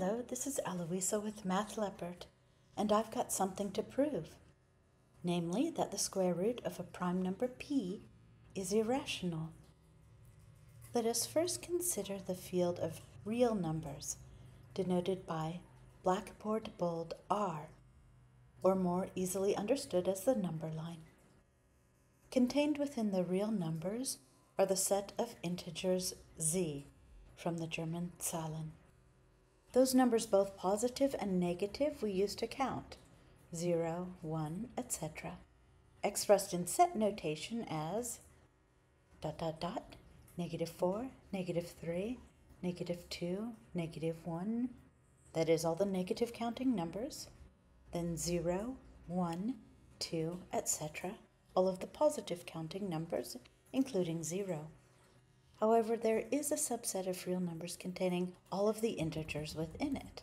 Hello, this is Aloixa with Math Leopard, and I've got something to prove. Namely, that the square root of a prime number p is irrational. Let us first consider the field of real numbers, denoted by blackboard bold R, or more easily understood as the number line. Contained within the real numbers are the set of integers z, from the German Zahlen. Those numbers, both positive and negative, we use to count 0, 1, etc., expressed in set notation as dot dot dot, negative 4, negative 3, negative 2, negative 1. That is all the negative counting numbers. Then 0, 1, 2, etc., all of the positive counting numbers, including 0. However, there is a subset of real numbers containing all of the integers within it,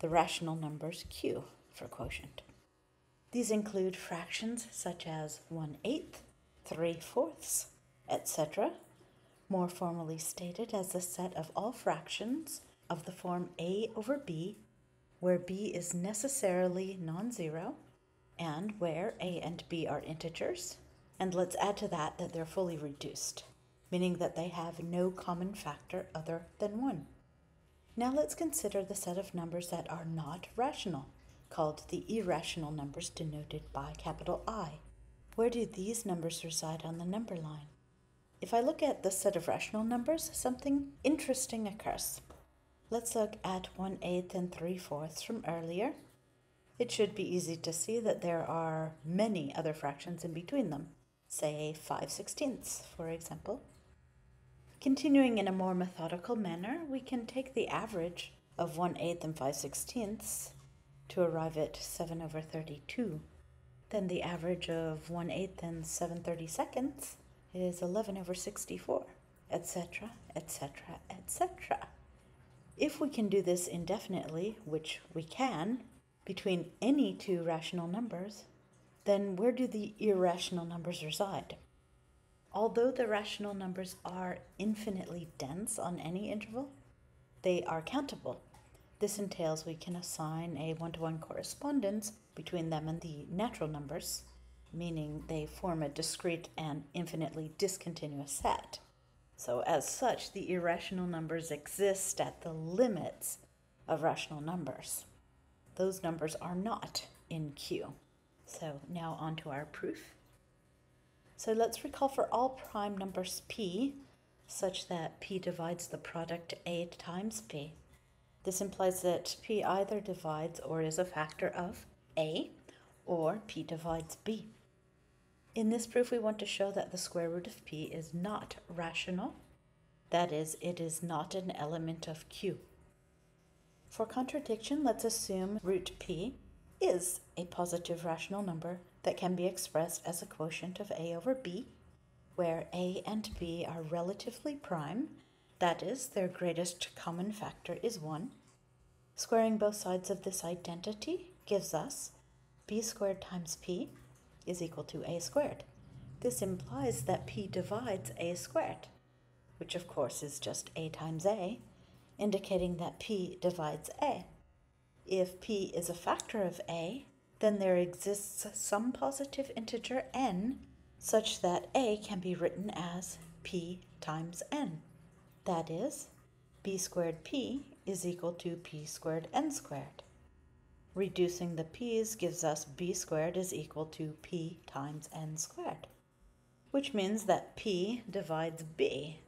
the rational numbers q for quotient. These include fractions such as 1 eighth, 3 fourths, etc., more formally stated as the set of all fractions of the form a over b, where b is necessarily non-zero, and where a and b are integers, and let's add to that that they're fully reduced meaning that they have no common factor other than 1. Now let's consider the set of numbers that are not rational, called the irrational numbers denoted by capital I. Where do these numbers reside on the number line? If I look at the set of rational numbers, something interesting occurs. Let's look at 1 eighth and 3 fourths from earlier. It should be easy to see that there are many other fractions in between them, say 5 sixteenths, for example. Continuing in a more methodical manner, we can take the average of 1 eighth and 5 sixteenths to arrive at 7 over 32. Then the average of 1 eighth and 7 32nds is 11 over 64, etc., etc., etc. If we can do this indefinitely, which we can, between any two rational numbers, then where do the irrational numbers reside? Although the rational numbers are infinitely dense on any interval, they are countable. This entails we can assign a one to one correspondence between them and the natural numbers, meaning they form a discrete and infinitely discontinuous set. So, as such, the irrational numbers exist at the limits of rational numbers. Those numbers are not in Q. So, now on to our proof. So let's recall for all prime numbers p, such that p divides the product a times p. This implies that p either divides or is a factor of a, or p divides b. In this proof, we want to show that the square root of p is not rational. That is, it is not an element of q. For contradiction, let's assume root p is a positive rational number that can be expressed as a quotient of a over b, where a and b are relatively prime, that is, their greatest common factor is 1. Squaring both sides of this identity gives us b squared times p is equal to a squared. This implies that p divides a squared, which of course is just a times a, indicating that p divides a. If p is a factor of a, then there exists some positive integer n such that a can be written as p times n. That is, b squared p is equal to p squared n squared. Reducing the p's gives us b squared is equal to p times n squared, which means that p divides b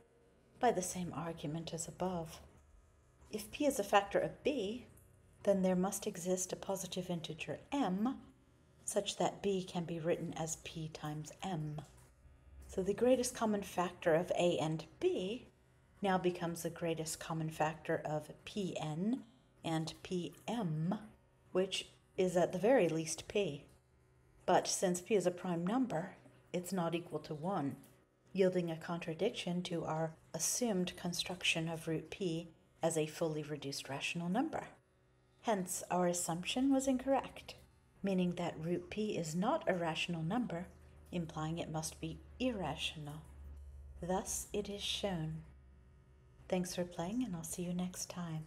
by the same argument as above. If p is a factor of b, then there must exist a positive integer m such that b can be written as p times m. So the greatest common factor of a and b now becomes the greatest common factor of pn and pm, which is at the very least p. But since p is a prime number, it's not equal to 1, yielding a contradiction to our assumed construction of root p as a fully reduced rational number. Hence, our assumption was incorrect, meaning that root p is not a rational number, implying it must be irrational. Thus it is shown. Thanks for playing, and I'll see you next time.